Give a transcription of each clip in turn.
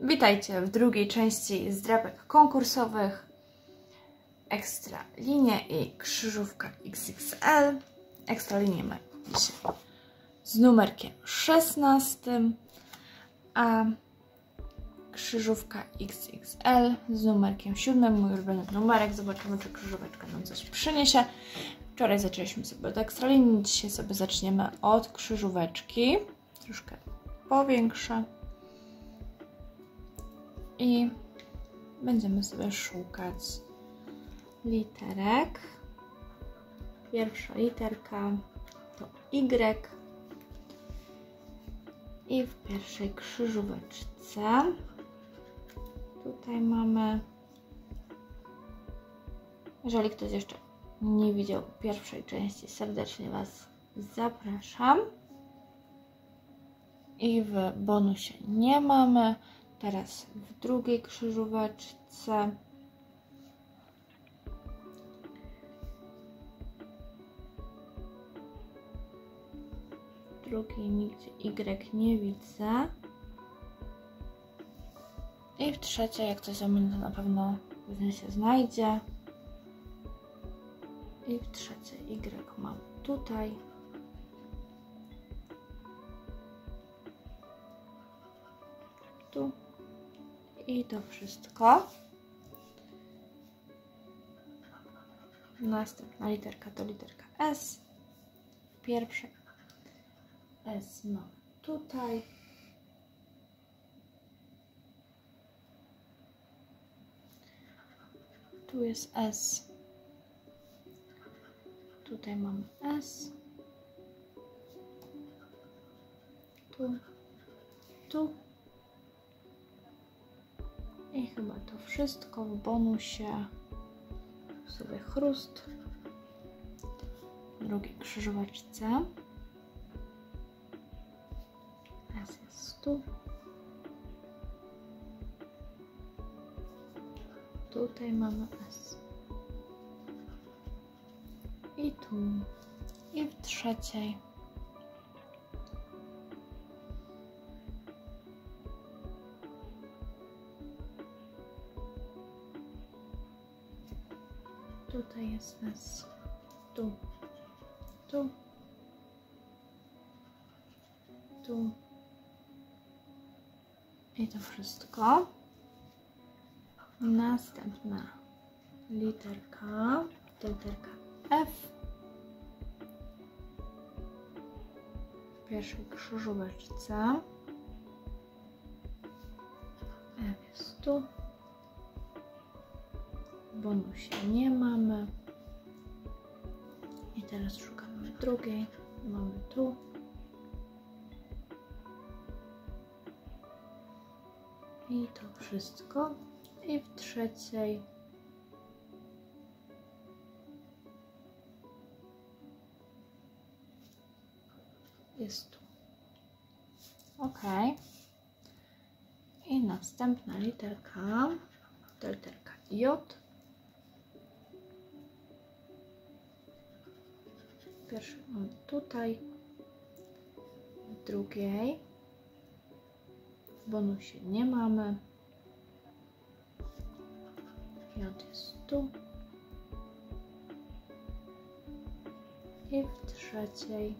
Witajcie w drugiej części zdrapek konkursowych. Ekstra linie i krzyżówka XXL. Ekstra linie mamy dzisiaj z numerkiem 16, a krzyżówka XXL z numerkiem 7, mój ulubiony numerek. Zobaczymy, czy krzyżóweczka nam coś przyniesie. Wczoraj zaczęliśmy sobie od ekstralinii, dzisiaj sobie zaczniemy od krzyżóweczki. Troszkę powiększę. I będziemy sobie szukać literek. Pierwsza literka to Y. I w pierwszej krzyżóweczce tutaj mamy, jeżeli ktoś jeszcze nie widział pierwszej części, serdecznie Was zapraszam. I w bonusie nie mamy. Teraz w drugiej krzyżóweczce. Drugiej nigdzie Y nie widzę. I w trzeciej, jak coś będzie, na pewno później się znajdzie. I w trzeciej Y mam tutaj. Tu. I to wszystko. Następna literka to literka S. Pierwsze S mam tutaj. Tu jest S. Tutaj mamy S. Tu. Tu. I chyba to wszystko w bonusie. Sobie chrust. W drugiej krzyżóweczce. S jest tu. Tutaj mamy S. I tu. I w trzeciej. Tutaj jest S. Tu. Tu. Tu. I to wszystko. Następna literka literka F. W pierwszej krzyżóweczce. F jest tu. Bonusie nie mamy. Drugiej. Mamy tu. I to wszystko. I w trzeciej jest tu. Ok. I następna literka to literka J. Pierwszy mam tutaj, drugiej w bonusie nie mamy. J jest tu. I w trzeciej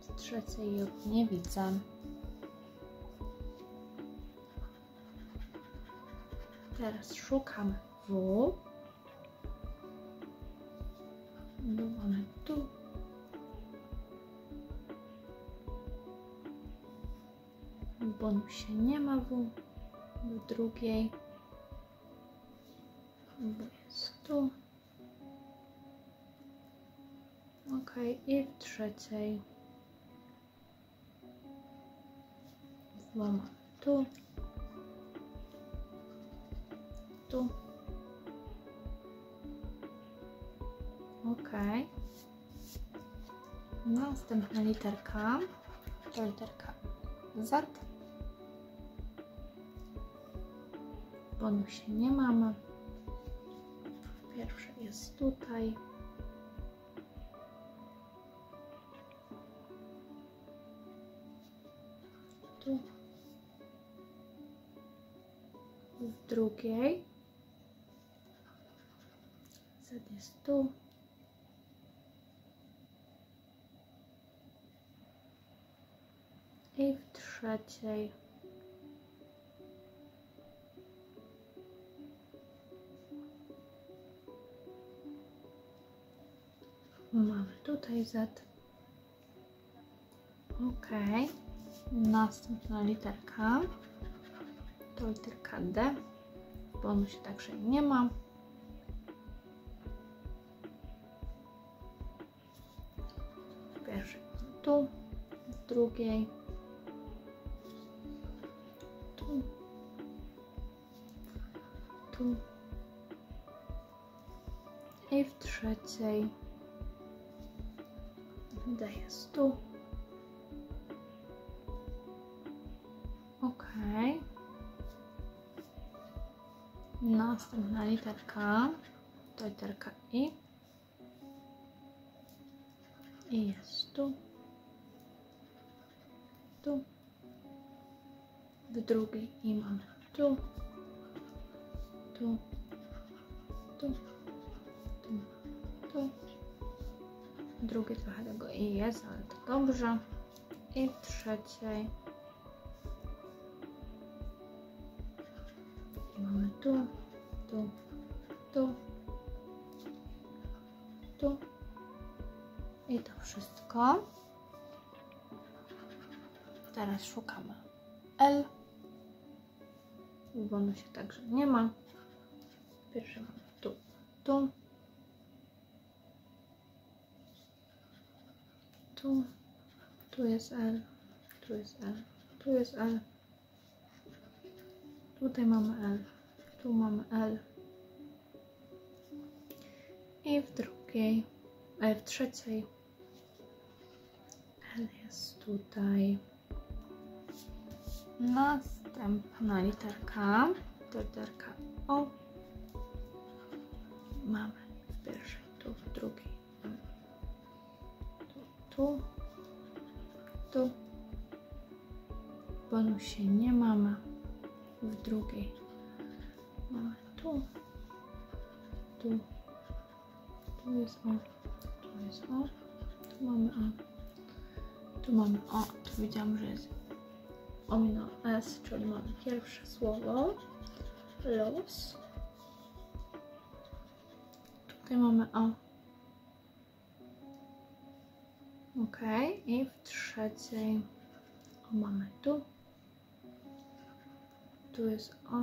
w trzeciej J nie widzę. Teraz szukam W. Bo mamy tu. Bonusie nie ma W. W drugiej. Bo jest tu. Ok, i w trzeciej. W mamy tu tu. Ok. Następna literka. To literka Z. Bonusie nie mamy. Pierwsza jest tutaj. Tu. Z drugiej. Z jest tu. I w trzeciej. Mamy tutaj Z. Ok. Następna literka. To literka D. W bonusie także nie ma. Tu, w drugiej tu, tu i w trzeciej D jest tu. Ok. Następna literka to literka I. I jest tu. Tu. W drugiej I mamy tu. Tu. Tu. Tu. Tu. Drugie trochę tego I jest, ale to dobrze. I w trzeciej. I mamy tu, tu, tu, tu. I to wszystko. Teraz szukamy L. W bonusie także nie ma. Pierwsze mamy tu, tu. Tu, tu jest L, tu jest L, tu jest L. Tutaj mamy L, tu mamy L. I w drugiej, e, w trzeciej L jest tutaj. Następna literka to literka O. Mamy w pierwszej, tu w drugiej. Tu, tu, tu. W bonusie nie mamy. W drugiej mamy tu, tu, tu jest O, tu jest O, tu mamy O, tu mamy O, tu widziałam, że jest omino S, czyli mamy pierwsze słowo, los. Tutaj mamy O. Ok, i w trzeciej O mamy tu. Tu jest O.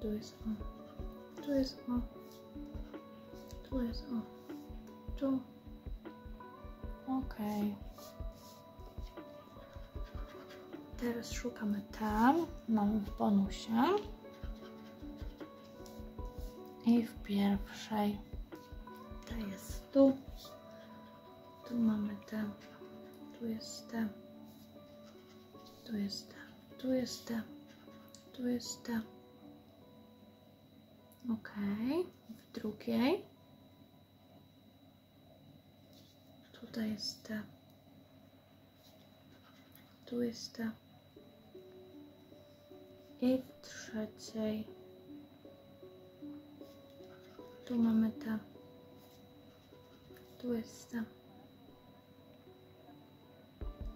Tu jest O. Tu jest O. Tu jest O. Tu. Ok. Teraz szukamy tam. Mamy w bonusie. I w pierwszej. Ta jest tu. Tu mamy tę. Tu jest tę. Tu jest tę. Tu jest tę. Tu jest tę. Ok. W drugiej. Tutaj jest ta. Tu jest ta. I w trzeciej. Tu mamy ta. Tu jest ta.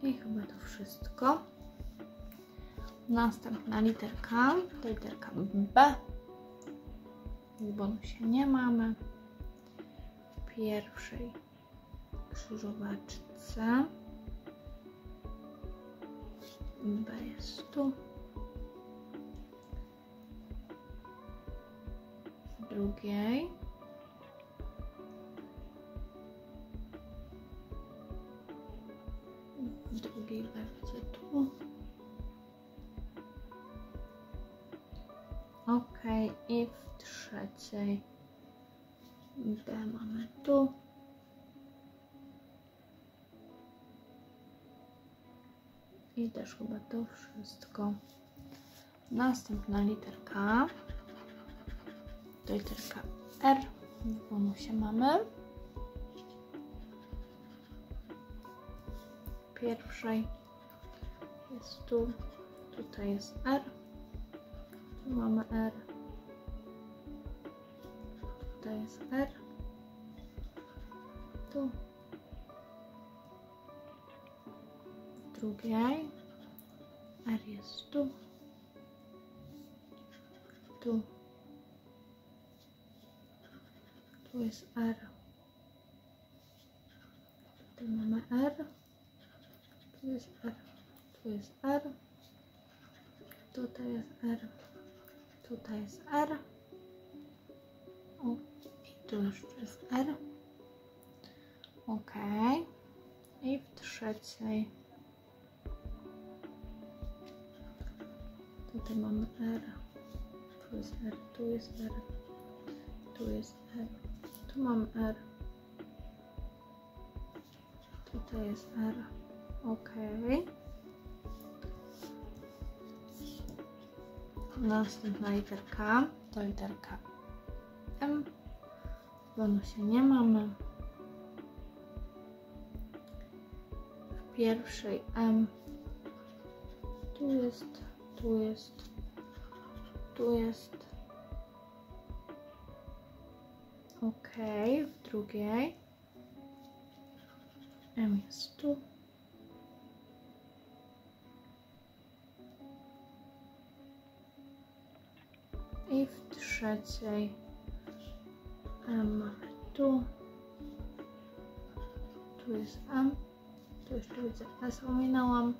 I chyba to wszystko. Następna literka to literka B. W bonusie nie mamy. W pierwszej krzyżowaczce. B jest tu. Drugiej. W drugiej będzie tu. Ok, i w trzeciej B mamy tu. I też chyba to wszystko. Następna literka literka R. W bonusie mamy. pierwszej jest tu, tutaj jest R, tu mamy R, tutaj jest R, tu, drugiej. R jest tu, tu, tu jest R, tutaj mamy R, tu jest R, tu jest R, tutaj jest R, tutaj jest R, o, i tu jeszcze jest R, ok, i w trzeciej, tutaj mamy R, tu jest R, tu jest R, tu jest R, tu mam R, tutaj jest R, ok. Następna literka to literka M. Bonusie nie mamy. W pierwszej M tu jest, tu jest, tu jest. Ok, w drugiej M jest tu. I w trzeciej M tu. Tu jest M. Tu jeszcze widzę S ominęłam.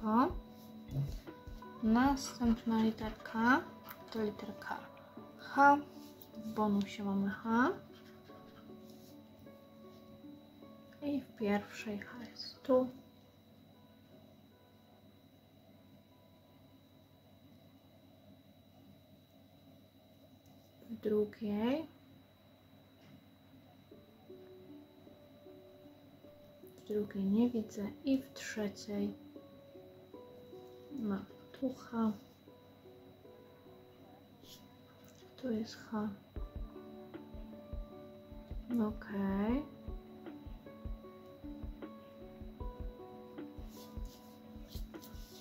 Wszystko. Następna literka to literka H. W bonusie mamy H. I w pierwszej H jest tu. W drugiej. W drugiej nie widzę. I w trzeciej mam tu H. Tu jest H. Okej. Okay.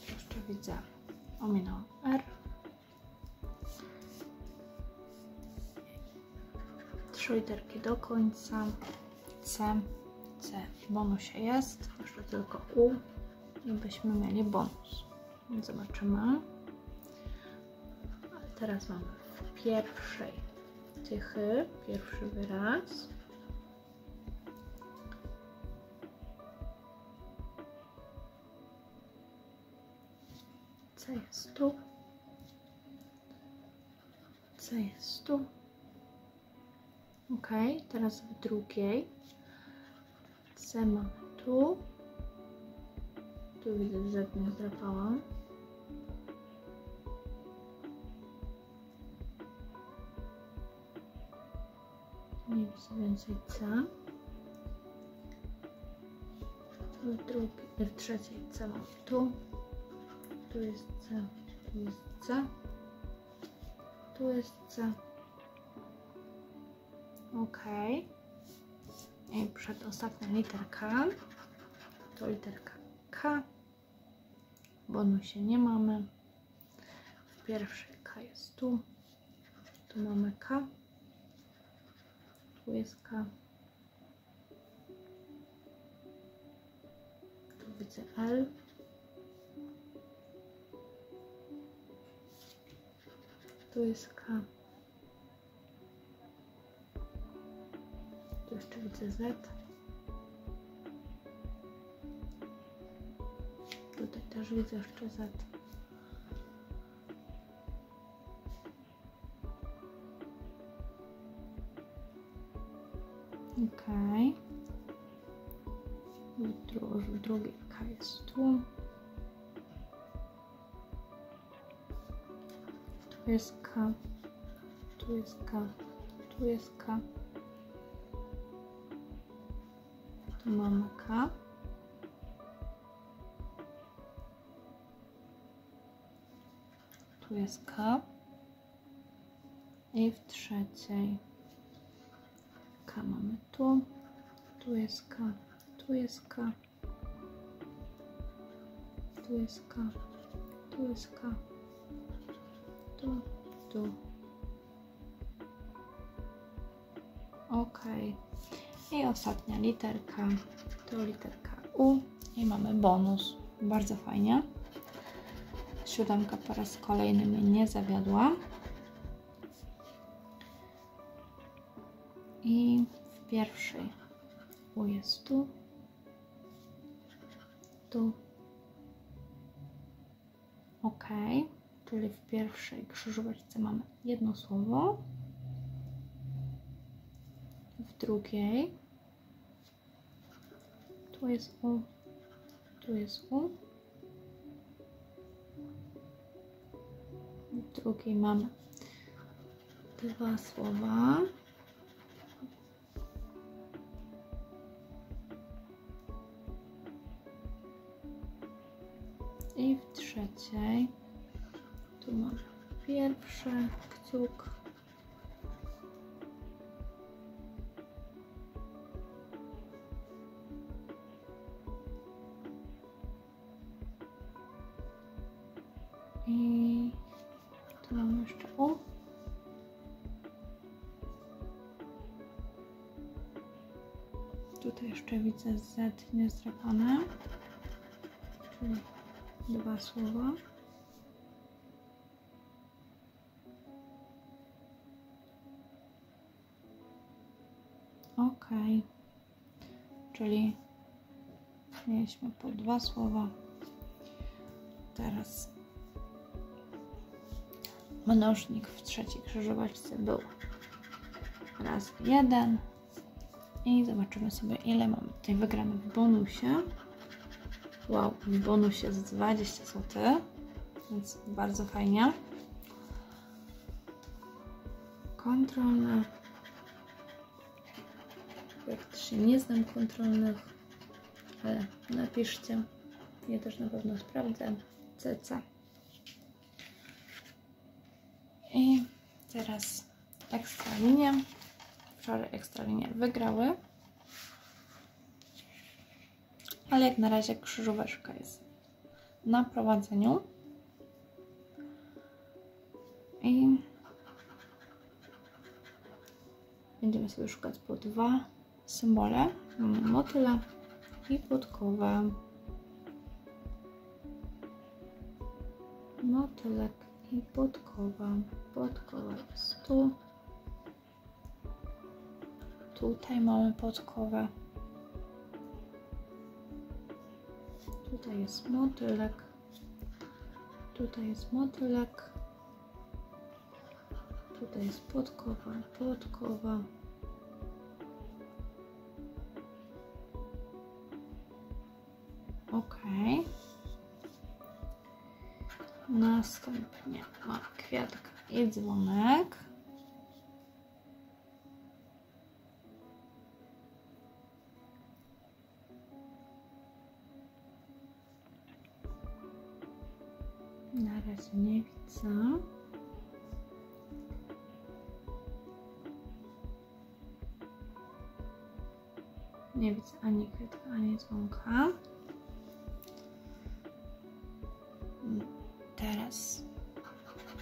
Jeszcze widzę. Ominął R. Trzy literki do końca. C. C w bonusie jest. Jeszcze tylko U. I byśmy mieli bonus. Zobaczymy. Teraz mamy w pierwszej tychy, pierwszy wyraz. C jest tu. C jest tu. Ok, teraz w drugiej. C mamy tu. Tu widzę, że nie zdrapałam. Nie widzę więcej C. W drugiej, w trzeciej C mam tu. Tu jest C, tu jest C. Tu jest C. Ok. I przedostatnia literka to literka K. Bonusie nie mamy. W pierwszej K jest tu. Tu mamy K. Tu jest K. Tu widzę L. Tu jest K. Tu jeszcze widzę Z. Tutaj też widzę jeszcze Z. Ok. Dru w drugiej K jest tu. Tu jest K. Tu jest K. Tu jest K. Tu mamy K. Tu jest K. I w trzeciej K mamy tu, tu jest K, tu jest K, tu jest K, tu jest K, tu, tu. Ok. I ostatnia literka to literka U i mamy bonus. Bardzo fajnie. Siódemka po raz kolejny mnie nie zawiodła. I w pierwszej Jest tu, tu, ok, czyli w pierwszej krzyżóweczce mamy jedno słowo, w drugiej. Tu jest U, tu jest U, w drugiej mamy dwa słowa. I w trzeciej tu mamy pierwszy kciuk. I tu mamy jeszcze U. Tutaj jeszcze widzę Z niezdrapane, czyli dwa słowa. Ok, czyli mieliśmy po dwa słowa. Teraz mnożnik w trzeciej krzyżowaczce był raz jeden i zobaczymy sobie ile mamy tutaj wygrane w bonusie. W bonusie jest 20 zł, więc bardzo fajnie. Kontrolne. Praktycznie nie znam kontrolnych, ale napiszcie. Ja też na pewno sprawdzę. CC. I teraz ekstra linie. Wczoraj ekstra linie wygrały. Ale jak na razie krzyżóweczka jest na prowadzeniu. I będziemy sobie szukać po dwa symbole. Mamy motyla i podkowę. Motylek i podkowa. Podkowa jest tu. Tutaj mamy podkowę. Tutaj jest motylek. Tutaj jest motylek. Tutaj jest podkowa, podkowa. Ok. Następnie ma kwiatek i dzwonek. Razie nie widzę. Nie widzę ani kwiatka, ani dzwonka. Teraz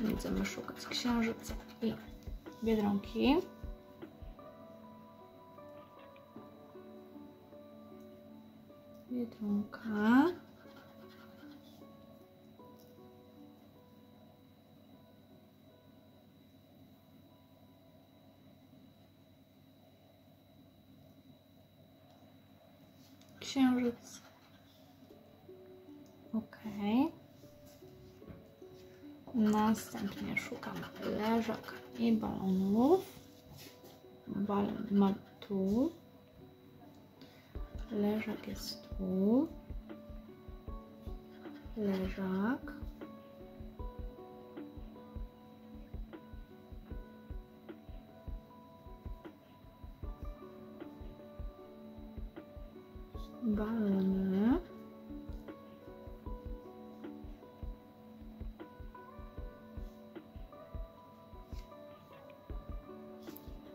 będziemy szukać księżyca i biedronki. Biedronka. Księżyc. Ok. Następnie szukam leżak i balonów. Balon ma tu. Leżak jest tu. Leżak. Balony.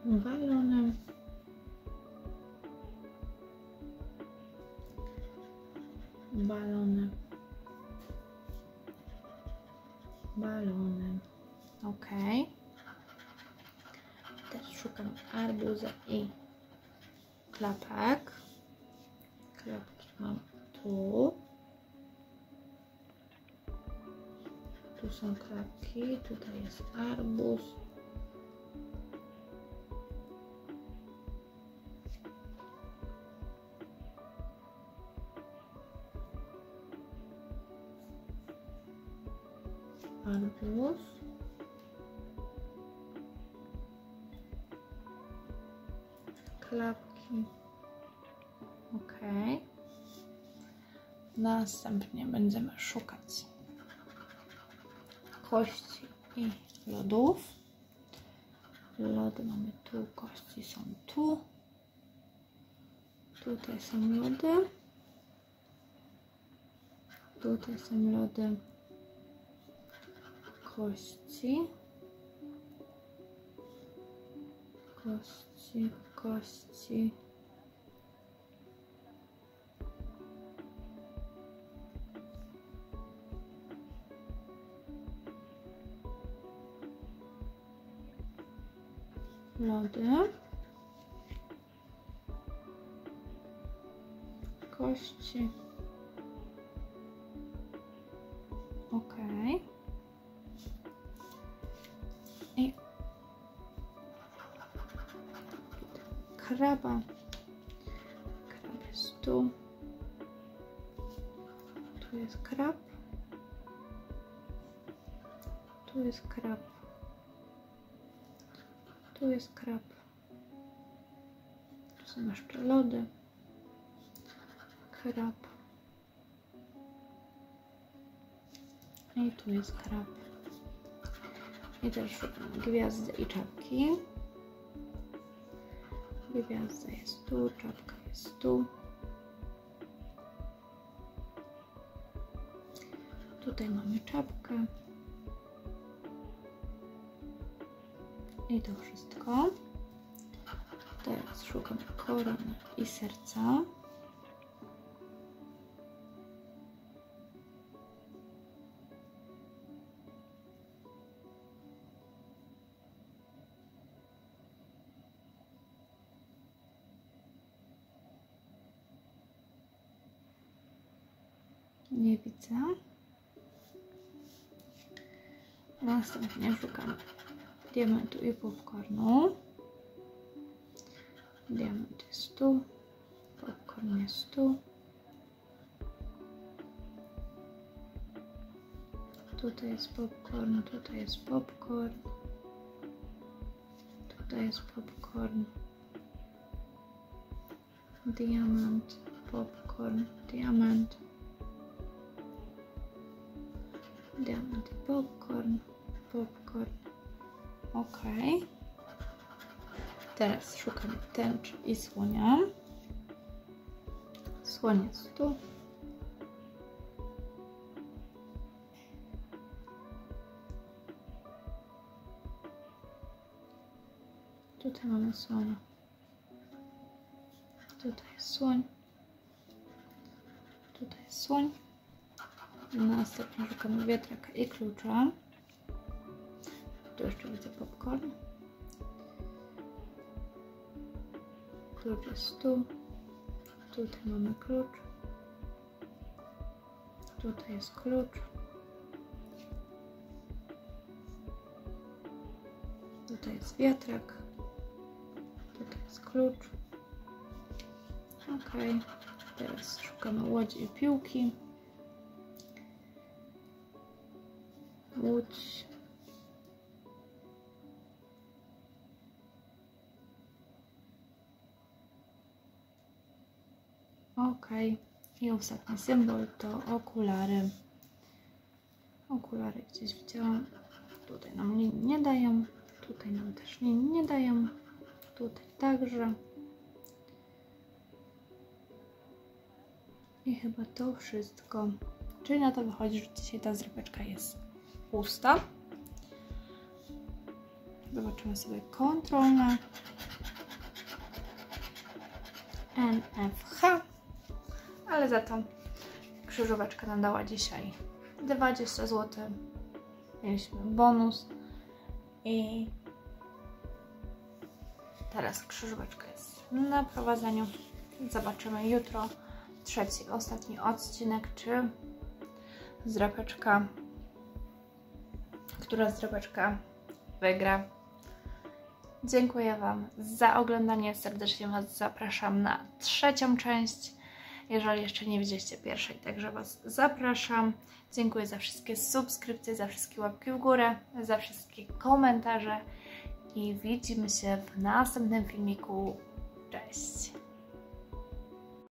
balonem. Balonem. Balonem. Ok. Teraz szukam arbuza i klapek. Klapki mam tu. Tu są klapki, tutaj jest. Arbuz. Następnie będziemy szukać kości i lodów. Lody mamy tu, kości są tu. Tutaj są lody. Tutaj są lody kości. Kości, kości. Lody, kości, ok, i kraba, krab jest tu, tu jest krab, tu jest krab. Tu jest krab. Tu są jeszcze lody. Krab. I tu jest krab. I też gwiazdy i czapki. Gwiazda jest tu, czapka jest tu. Tutaj mamy czapkę. I to wszystko. Teraz szukam korony i serca. Nie widzę. Następnie szukam diamentu i popcornu. Diament jest tu, popcorn jest tu. Tutaj jest popcorn, tutaj jest popcorn. Tutaj jest popcorn. Diament, popcorn, diament. Diament i popcorn, popcorn. Ok. Teraz szukam tęcz i słonia. Słoń jest tu. Tutaj mamy słonia. Tutaj słoń. Tutaj słoń. Następnie szukamy wiatraka i klucza. Tu jeszcze widzę popcorn. Klucz jest tu. Tutaj mamy klucz. Tutaj jest klucz. Tutaj jest wiatrak. Tutaj jest klucz. Ok. Teraz szukamy łodzi i piłki. Łódź. Ok. I ostatni symbol to okulary. Okulary gdzieś widziałam. Tutaj nam linii nie dają. Tutaj nam też linii nie dają. Tutaj także. I chyba to wszystko. Czyli na to wychodzi, że dzisiaj ta zryweczka jest pusta. Zobaczymy sobie kontrolne. NFH. Ale za to krzyżóweczka nam dała dzisiaj 20 zł. Mieliśmy bonus i teraz krzyżóweczka jest na prowadzeniu. Zobaczymy jutro trzeci, ostatni odcinek, czy zdrapeczka, która zdrapeczka wygra. Dziękuję Wam za oglądanie. Serdecznie Was zapraszam na trzecią część. Jeżeli jeszcze nie widzieliście pierwszej, także Was zapraszam. Dziękuję za wszystkie subskrypcje, za wszystkie łapki w górę, za wszystkie komentarze i widzimy się w następnym filmiku. Cześć!